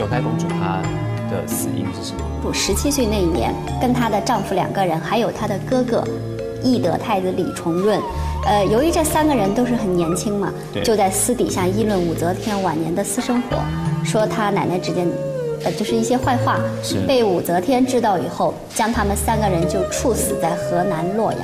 九泰公主她的死因是什么？她十七岁那一年，跟她的丈夫两个人，还有她的哥哥懿德太子李重润，呃，由于这三个人都是很年轻嘛，就在私底下议论武则天晚年的私生活，说她奶奶之间，呃，就是一些坏话，被武则天知道以后，将他们三个人就处死在河南洛阳。